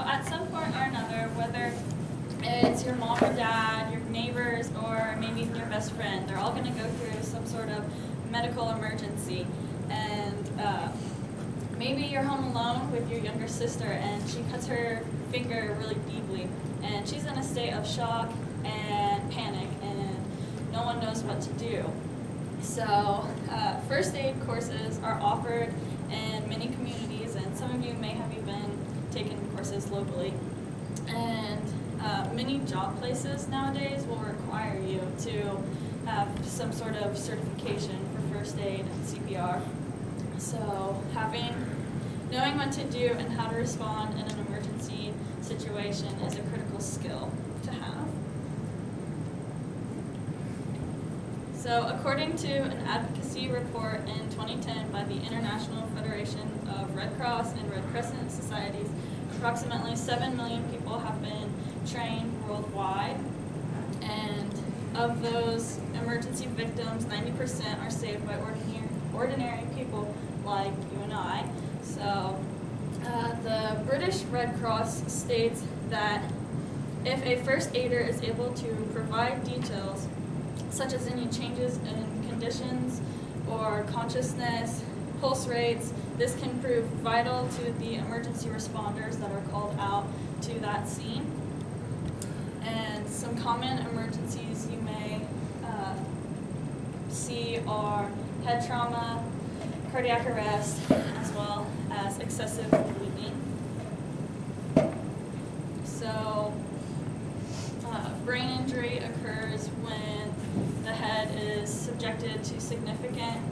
at some point or another, whether it's your mom or dad, your neighbors, or maybe even your best friend, they're all going to go through some sort of medical emergency. And uh, maybe you're home alone with your younger sister and she cuts her finger really deeply and she's in a state of shock and panic and no one knows what to do. So uh, first aid courses are offered in many communities and some of you may have even taken locally. And uh, many job places nowadays will require you to have some sort of certification for first aid and CPR. So having, knowing what to do and how to respond in an emergency situation is a critical skill to have. So according to an advocacy report in 2010 by the International Federation of Red Cross and Red Crescent Societies, approximately 7 million people have been trained worldwide. And of those emergency victims, 90% are saved by ordinary, ordinary people like you and I. So uh, the British Red Cross states that if a first aider is able to provide details, such as any changes in conditions or consciousness, pulse rates, this can prove vital to the emergency responders that are called out to that scene. And some common emergencies you may uh, see are head trauma, cardiac arrest, as well as excessive bleeding. So, uh, brain injury occurs when the head is subjected to significant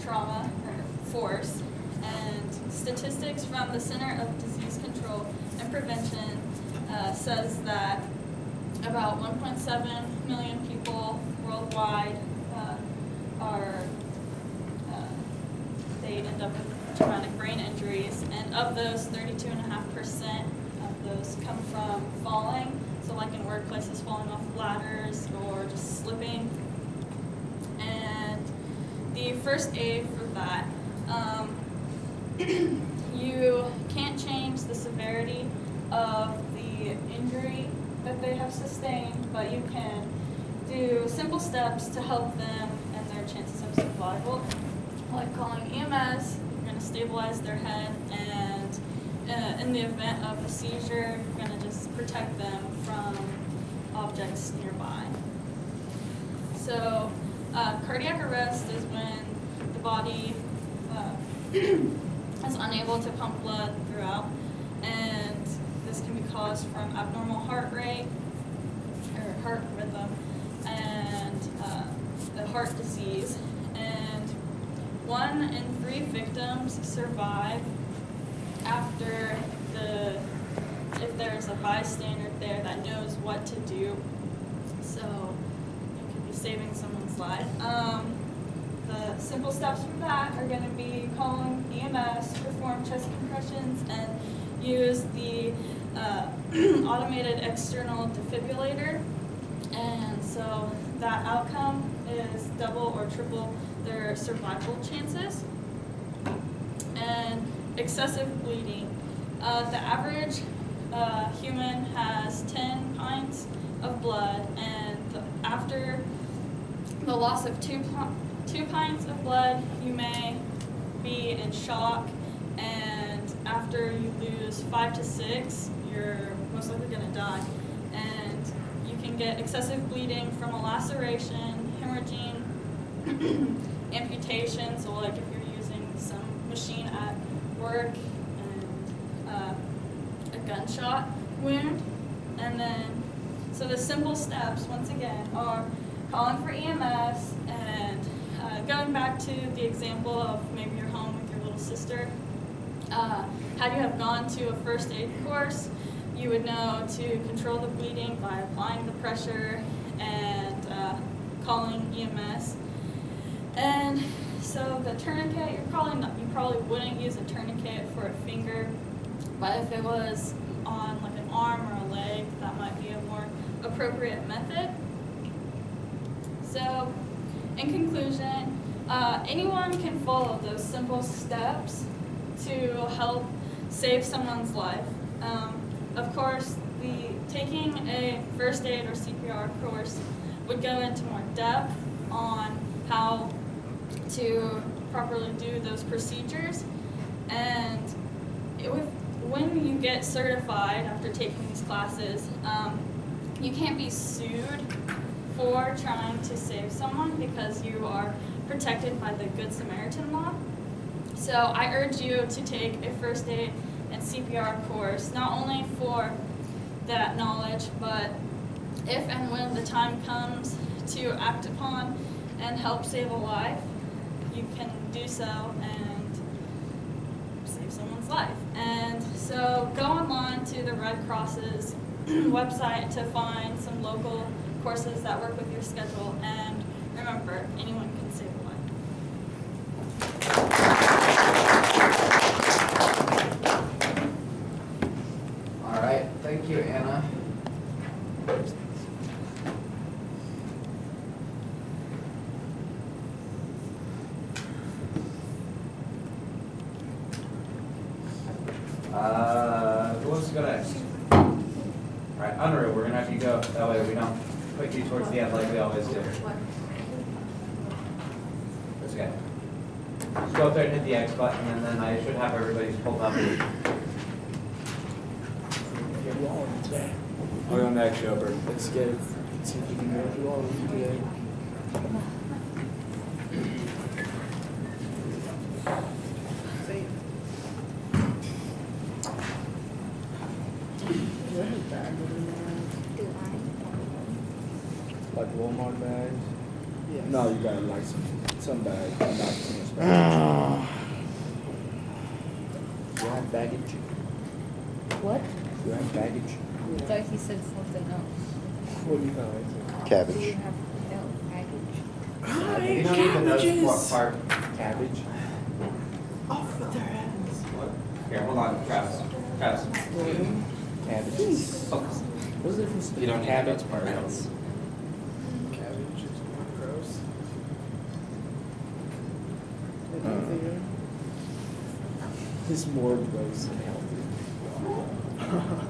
trauma or force. And statistics from the Center of Disease Control and Prevention uh, says that about 1.7 million people worldwide uh, are uh, they end up with traumatic brain injuries, and of those, 32.5% of those come from falling. So, like in workplaces, falling off ladders or just slipping. And the first aid for that, um, you can't change the severity of the injury that they have sustained, but you can do simple steps to help them and their chances of survival, like calling EMS, you're going to stabilize their head, and uh, in the event of a seizure, you're going to just protect them from objects nearby. So, uh, cardiac arrest is when the body is unable to pump blood throughout, and this can be caused from abnormal heart rate or heart rhythm and uh, the heart disease. And one in three victims survive after the if there's a bystander there that knows what to do. So it could be saving someone's life. Um, the simple steps for that are going to be calling EMS, perform chest compressions, and use the uh, automated external defibrillator. And so that outcome is double or triple their survival chances. And excessive bleeding. Uh, the average uh, human has 10 pints of blood, and after the loss of two, two pints of blood, you may be in shock, and after you lose five to six, you're most likely going to die. And you can get excessive bleeding from a laceration, hemorrhaging, amputation, so like if you're using some machine at work, and uh, a gunshot wound. And then, so the simple steps, once again, are calling for EMS and going back to the example of maybe you're home with your little sister. Uh, had you have gone to a first aid course, you would know to control the bleeding by applying the pressure and uh, calling EMS. And so the tourniquet, you're probably not, you probably wouldn't use a tourniquet for a finger, but if it was on like an arm or a leg, that might be a more appropriate method. So, in conclusion, uh, anyone can follow those simple steps to help save someone's life. Um, a taking a first aid or CPR course would go into more depth on how to properly do those procedures. And it when you get certified after taking these classes, um, you can't be sued for trying to save someone because you are protected by the Good Samaritan law. So I urge you to take a first aid and CPR course, not only for that knowledge, but if and when the time comes to act upon and help save a life, you can do so and save someone's life. And so go online to the Red Cross's website to find some local courses that work with your schedule. And remember, anyone can save life. All right, thank you, Anna. Uh, who wants to go next? All right, Unreal, we're gonna have you go, that way we don't you towards the end like we always do. That's okay. Just go up there and hit the X button, and then I should have everybody's pulled up. I'll go next, Shepard. Let's get, see if can through all of them today. Like Walmart bags? Yes. No, you got like some, some bags, not too much bags. You have baggage? What? You have baggage? I thought he said something else. What do you got? Do you Cabbage. have, no, baggage? You don't even know what part. Cabbage? Off with their heads. What? Here, hold on, Travis. Travis. Cabbage? What's the difference You don't need cabbage that part. and else? Cabbage is more gross. More gross than healthy.